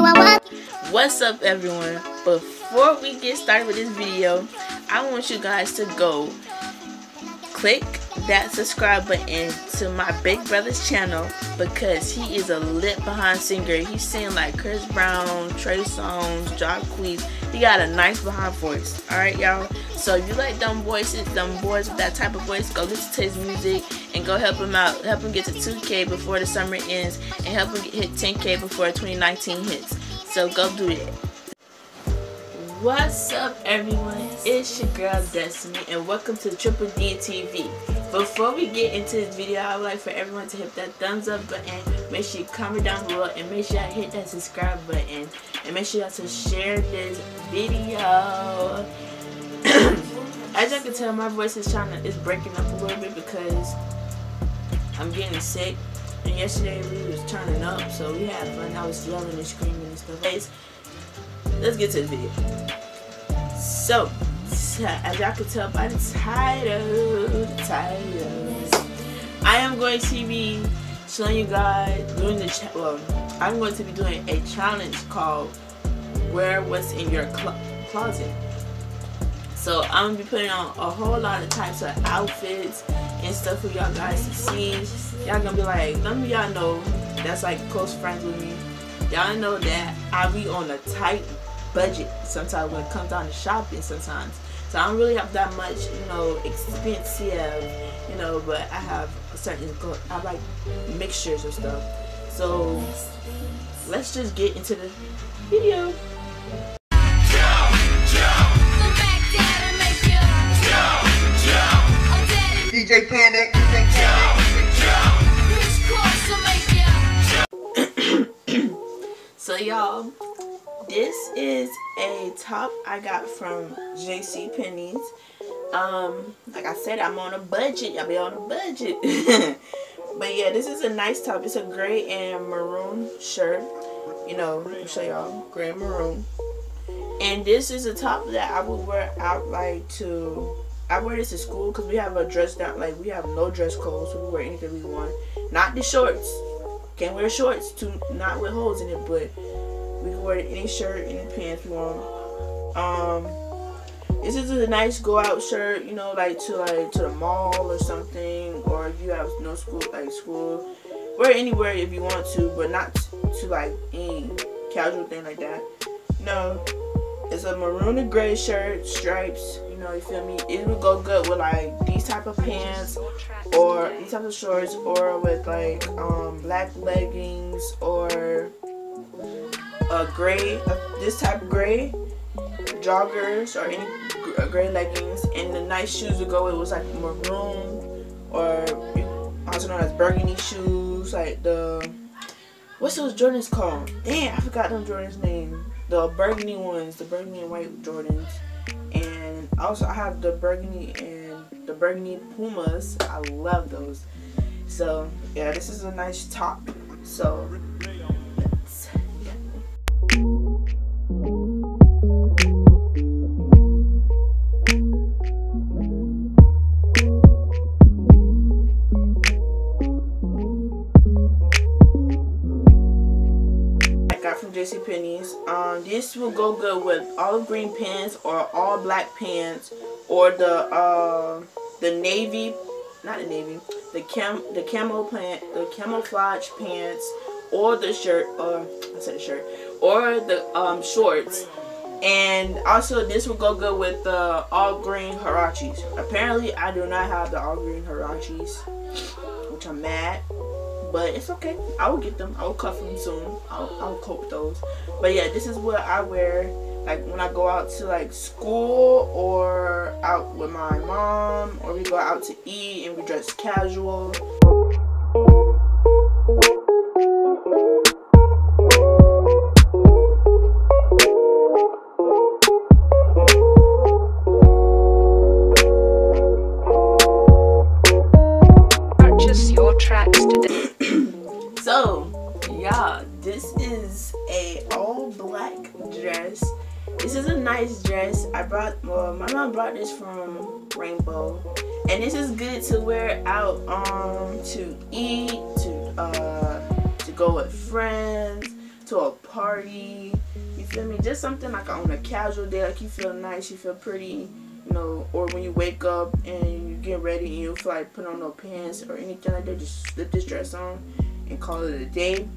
What's up everyone? Before we get started with this video, I want you guys to go click that subscribe button to my big brother's channel because he is a lit behind singer. He's singing like Chris Brown, Trey Songz, Jacquees. He got a nice behind voice. Alright y'all. So if you like dumb voices, dumb boys with that type of voice, go listen to his music and go help him out. Help him get to 2K before the summer ends and help him hit 10K before 2019 hits. So go do that. What's up everyone? It's your girl Destini and welcome to Triple D TV. Before we get into this video, I would like for everyone to hit that thumbs up button. Make sure you comment down below and make sure you hit that subscribe button. And make sure you also share this video. As you can tell, my voice is trying to is breaking up a little bit because I'm getting sick. And yesterday we was turning up, so we had fun. I was yelling and screaming and stuff let's get to the video. So, as y'all can tell by the title, title, I am going to be showing you guys doing the well. I'm going to be doing a challenge called "Wear What's in Your cl Closet." So I'm gonna be putting on a whole lot of types of outfits and stuff for y'all guys to see. Y'all gonna be like, none of y'all know that's like close friends with me. Y'all know that I be on a tight budget sometimes when it comes down to shopping sometimes. So I don't really have that much, you know, expensive, you know, but I have a certain, I like mixtures of stuff. So let's just get into the video. DJ Panic, DJ Panic. Y'all, this is a top I got from JC Penney's. Um, like I said, I'm on a budget. Y'all be on a budget. but yeah, this is a nice top. It's a gray and maroon shirt. You know, me show y'all. Gray and maroon. And this is a top that I would wear out like to I wear this to school because we have a dress down like we have no dress code so we wear anything we want. Not the shorts. Can't wear shorts to not with holes in it, but we can wear any shirt, any pants we want. Um, this is a nice go out shirt, you know, like to like to the mall or something, or if you have no school, like school, wear anywhere if you want to, but not to like any casual thing like that. No, it's a maroon and gray shirt, stripes. You know, you feel me? It would go good with like these type of pants, or these type of shorts, or with like um black leggings, or a gray, this type of gray joggers or any gray leggings, and the nice shoes to go. It was like maroon or also known as burgundy shoes, like the what's those Jordans called? Damn, I forgot them Jordans name. The burgundy ones, the burgundy and white Jordans, and also I have the burgundy and the burgundy Pumas. I love those. So yeah, this is a nice top. So JC Penney's. Um, this will go good with olive green pants or all black pants or the uh, the navy, not the navy, the cam the camo pant, the camouflage pants or the shirt or I said the shirt or the um, shorts. And also this will go good with the all green Huaraches. Apparently I do not have the all green Huaraches, which I'm mad but it's okay. I will get them. I will cuff them soon. I'll, I'll those. But yeah, this is what I wear like when I go out to like school or out with my mom or we go out to eat and we dress casual. So, y'all, this is a all black dress. This is a nice dress. I brought, well, my mom brought this from Rainbow. And this is good to wear out um to eat, to uh to go with friends, to a party. You feel me? Just something like on a casual day, like you feel nice, you feel pretty, you know, or when you wake up and you get ready and you feel like put on no pants or anything like that, just slip this dress on and call it a day.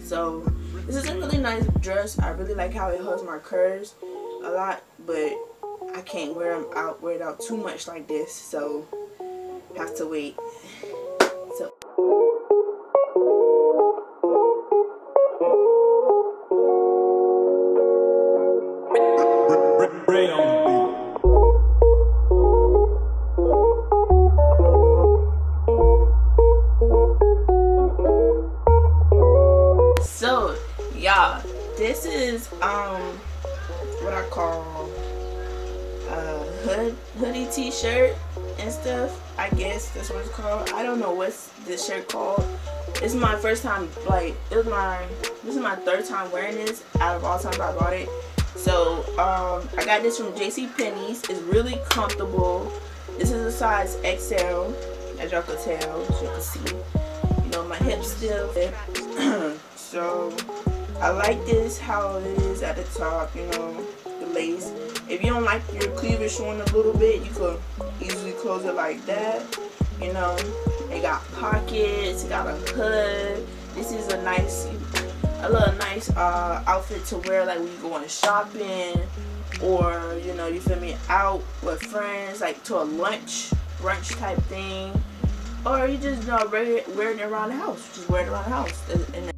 So this is a really nice dress. I really like how it holds my curves a lot, but I can't wear them out, wear it out too much like this. So have to wait. I a hood hoodie t-shirt and stuff. I guess that's what it's called. I don't know what's this shirt called. It's my first time like it was my this is my third time wearing this out of all times I bought it. So um I got this from JC Penney's. It's really comfortable. This is a size XL, as y'all can tell, as you can see. You know my hips still so I like this how it is at the top, you know. You don't like your cleavage showing a little bit, you could easily close it like that. You know, it got pockets, it got a hood. This is a nice, a little nice uh, outfit to wear like when you're going shopping or, you know, you feel me, out with friends, like to a lunch, brunch type thing. Or you just, you know, wear it, around the house. Just wear it around the house. And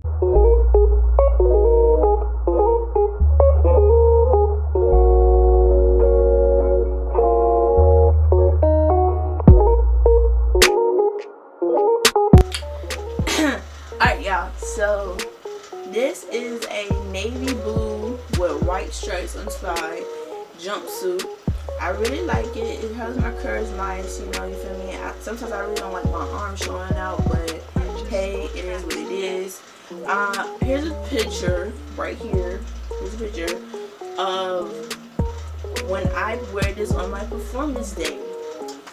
Alright, y'all. So this is a navy blue with white stripes on the side jumpsuit. I really like it. It has my curves nice. You know, you feel me? I, sometimes I really don't like my arms showing out, but hey, it is what it is. Uh, here's a picture right here. Here's a picture of when I wear this on my performance day.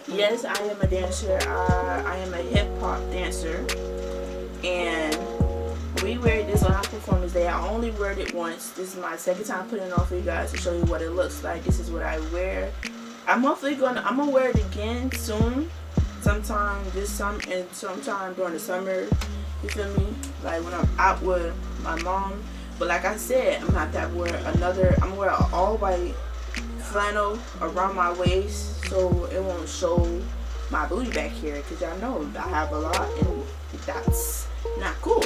Yes, I am a dancer. I, I am a hip hop dancer and we wear this on our performance day. I only wear it once. This is my second time putting it on for you guys to show you what it looks like. This is what I wear. I'm hopefully gonna I'm gonna wear it again soon, sometime this summer and sometime during the summer. You feel me? Like when I'm out with my mom. But like I said, I'm gonna have wear another. I'm gonna wear an all white flannel around my waist so it won't show my booty back here because y'all know I have a lot and that's not cool.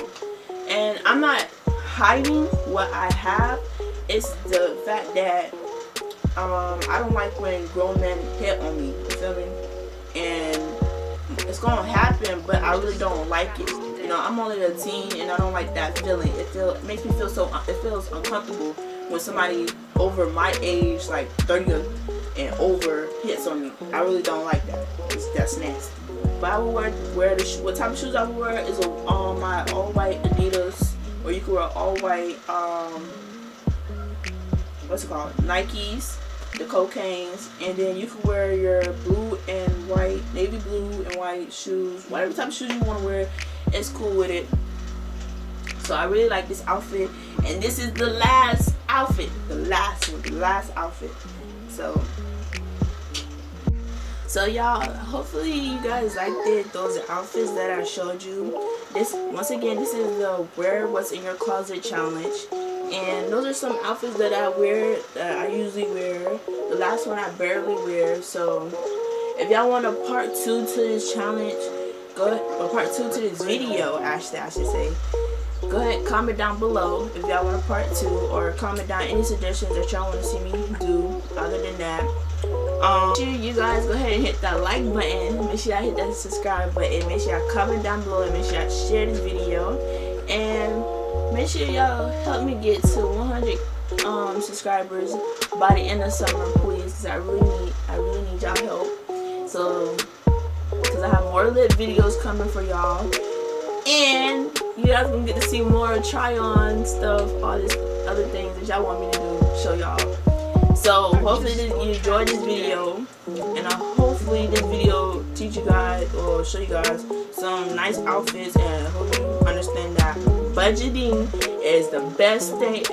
And I'm not hiding what I have. It's the fact that um, I don't like when grown men hit on me. You feel me? And it's gonna happen, but I really don't like it. You know, I'm only a teen, and I don't like that feeling. It feel it makes me feel so. It feels uncomfortable when somebody over my age, like 30 and over, hits on me. I really don't like that. It's, that's nasty. But I will wear, wear the what type of shoes I will wear is a, my all white Adidas, or you can wear all white um, what's it called Nikes, the cocaines, and then you can wear your blue and white, navy blue and white shoes, whatever type of shoes you want to wear. It's cool with it. So I really like this outfit, and this is the last outfit, the last one, the last outfit. So so y'all, hopefully you guys liked. Those outfits that I showed you. This once again, this is the wear what's in your closet challenge. And those are some outfits that I wear that I usually wear. The last one I barely wear. So if y'all want a part two to this challenge, go or part two to this video, actually I should say. Go ahead, comment down below if y'all want a part two, or comment down any suggestions that y'all want to see me do. Other than that, um, sure you guys go ahead and hit that like button. Make sure y'all hit that subscribe button. Make sure y'all comment down below and make sure y'all share this video. And make sure y'all help me get to 100 um, subscribers by the end of summer, please. I really need, I really need y'all help. So, cause I have more lit videos coming for y'all, and you guys gonna get to see more try on stuff, all this other things that y'all want me to do, show y'all. So hopefully you enjoyed this video, and I hopefully this video teach you guys or show you guys some nice outfits, and hope you understand that budgeting is the best day